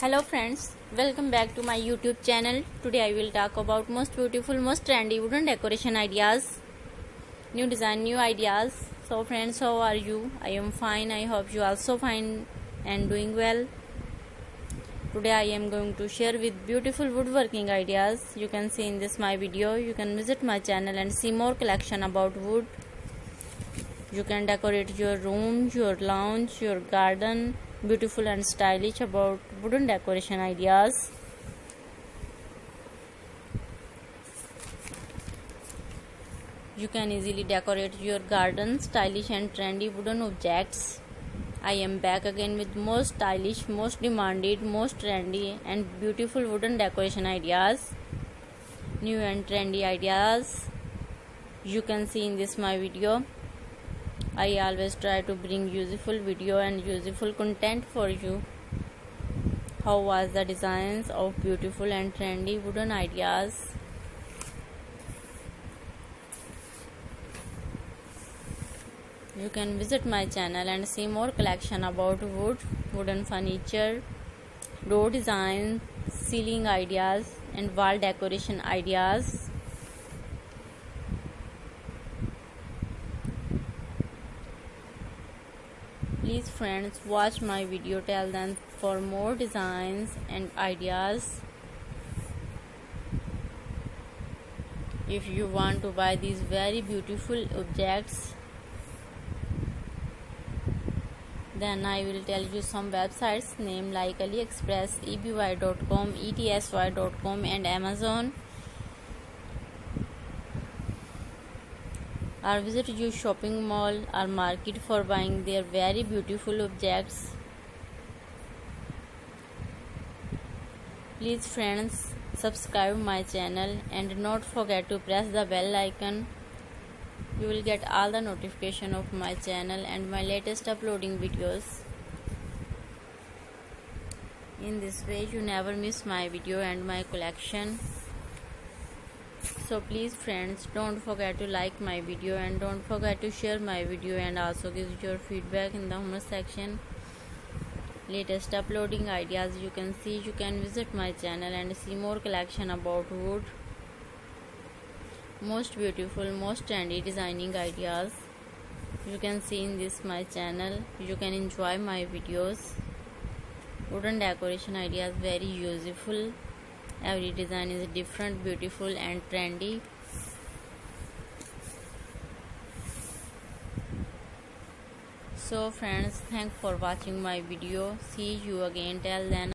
hello friends. Welcome back to my youtube channel. Today i will talk about most beautiful most trendy wooden decoration ideas. New design new ideas. So friends how are you? I am fine. I hope you also fine and doing well. Today i am going to share with beautiful woodworking ideas. You can see in this my video. You can visit my channel and see more collection about wood. You can decorate your room your lounge your garden beautiful and stylish about wooden decoration ideas. You can easily decorate your garden stylish and trendy wooden objects. I am back again with most stylish most demanded most trendy and beautiful wooden decoration ideas. New and trendy ideas. You can see in this my video I always try to bring useful video and useful content for you. How was the designs of beautiful and trendy wooden ideas? You can visit my channel and see more collection about wood, wooden furniture, door design, ceiling ideas and wall decoration ideas. Please friends watch my video. Tell them for more designs and ideas if you want to buy these very beautiful objects then I will tell you some websites name like AliExpress, eBay.com, ETSY.com and Amazon or visit your shopping mall or market for buying their very beautiful objects. Please friends subscribe my channel and not forget to press the bell icon. You will get all the notification of my channel and my latest uploading videos. In this way you never miss my video and my collection so please friends don't forget to like my video and don't forget to share my video and also give your feedback in the comment section. Latest uploading ideas you can see you can visit my channel and see more collection about wood. Most beautiful most trendy designing ideas you can see in this my channel. You can enjoy my videos. Wooden decoration ideas very useful every design is different beautiful and trendy. So friends thanks for watching my video. See you again. Till then